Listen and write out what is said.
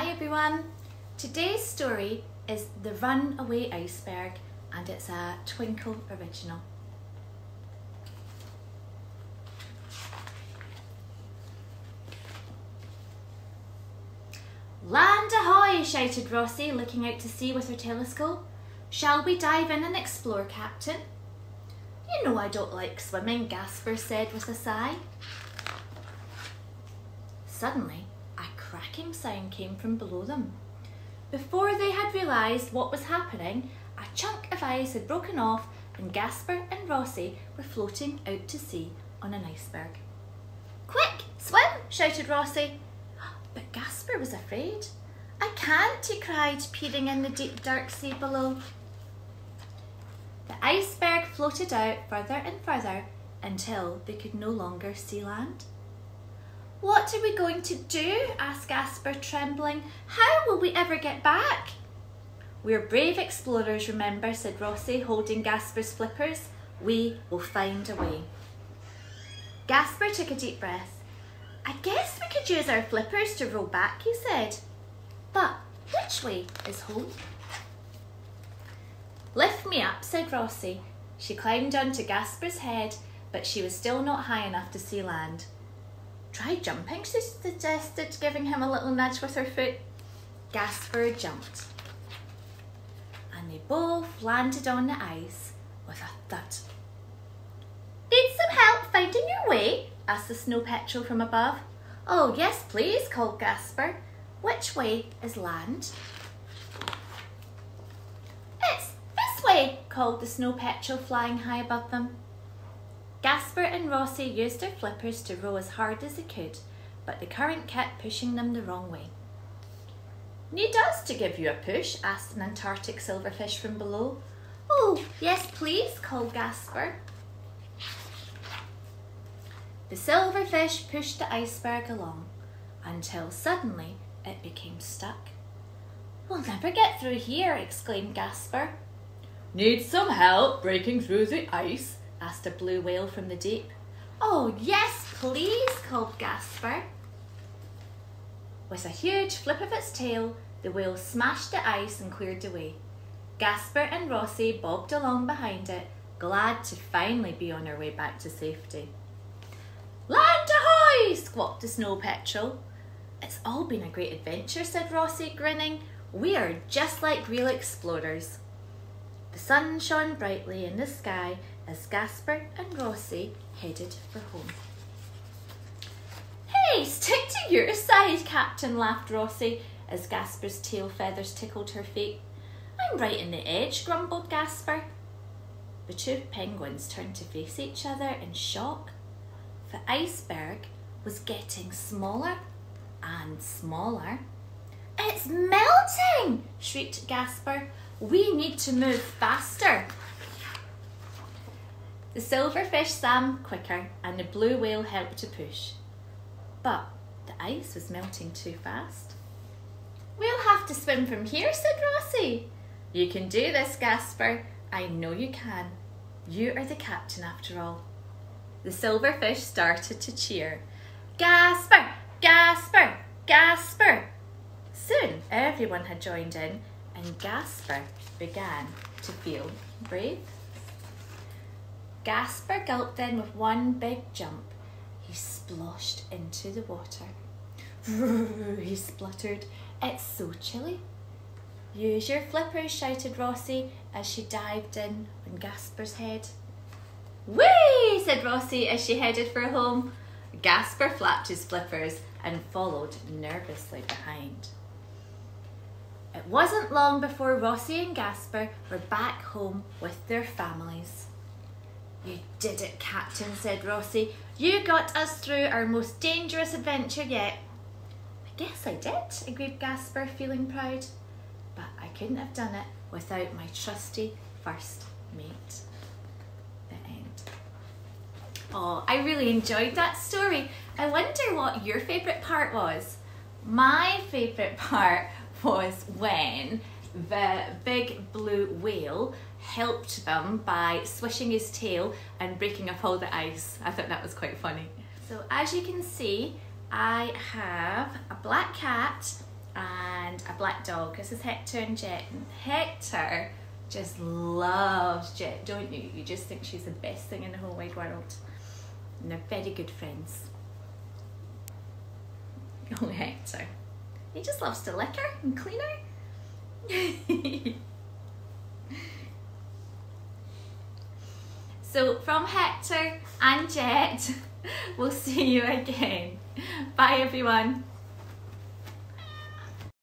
everyone. Today's story is The Runaway Iceberg and it's a Twinkl original. Land ahoy! shouted Rossi, looking out to sea with her telescope. Shall we dive in and explore, Captain? You know I don't like swimming, Gasper said with a sigh. Suddenly, cracking sound came from below them. Before they had realised what was happening, a chunk of ice had broken off and Gasper and Rossi were floating out to sea on an iceberg. Quick, swim, shouted Rossi. But Gasper was afraid. I can't, he cried, peering in the deep dark sea below. The iceberg floated out further and further until they could no longer see land. What are we going to do? asked Gasper, trembling. How will we ever get back? We're brave explorers, remember, said Rossi, holding Gasper's flippers. We will find a way. Gasper took a deep breath. I guess we could use our flippers to row back, he said. But which way is home? Lift me up, said Rossi. She climbed onto Gasper's head, but she was still not high enough to see land. Try jumping, she suggested, giving him a little nudge with her foot. Gasper jumped. And they both landed on the ice with a thud. Need some help finding your way? asked the snow petrel from above. Oh, yes, please, called Gasper. Which way is land? It's this way, called the snow petrel flying high above them. And Rossi used their flippers to row as hard as they could, but the current kept pushing them the wrong way. Need us to give you a push? asked an Antarctic silverfish from below. Oh, yes please, called Gasper. The silverfish pushed the iceberg along until suddenly it became stuck. We'll never get through here, exclaimed Gasper. Need some help breaking through the ice? Asked a blue whale from the deep. Oh, yes, please, called Gasper. With a huge flip of its tail, the whale smashed the ice and cleared the way. Gasper and Rossi bobbed along behind it, glad to finally be on their way back to safety. Land ahoy! squawked the snow petrel. It's all been a great adventure, said Rossi, grinning. We are just like real explorers. The sun shone brightly in the sky as Gasper and Rossi headed for home. Hey, stick to your side, Captain, laughed Rossi as Gasper's tail feathers tickled her feet. I'm right in the edge, grumbled Gasper. The two penguins turned to face each other in shock. The iceberg was getting smaller and smaller. It's melting, shrieked Gasper. We need to move faster. The silverfish swam quicker and the blue whale helped to push. But the ice was melting too fast. We'll have to swim from here, said Rossi. You can do this, Gasper. I know you can. You are the captain after all. The silverfish started to cheer. Gasper! Gasper! Gasper! Soon everyone had joined in and Gasper began to feel brave. Gasper gulped in with one big jump. He splashed into the water. he spluttered. It's so chilly. Use your flippers, shouted Rossi as she dived in on Gasper's head. Whee! said Rossi as she headed for home. Gasper flapped his flippers and followed nervously behind. It wasn't long before Rossi and Gasper were back home with their families. You did it, Captain, said Rossi. You got us through our most dangerous adventure yet. I guess I did, agreed Gasper, feeling proud. But I couldn't have done it without my trusty first mate. The end. Oh, I really enjoyed that story. I wonder what your favourite part was. My favourite part was when the big blue whale helped them by swishing his tail and breaking up all the ice. I thought that was quite funny. So as you can see, I have a black cat, and a black dog. This is Hector and Jet. And Hector just loves Jet, don't you? You just think she's the best thing in the whole wide world. And they're very good friends. Oh, Hector. He just loves to lick her and clean her. so from Hector and Jet, we'll see you again. Bye everyone.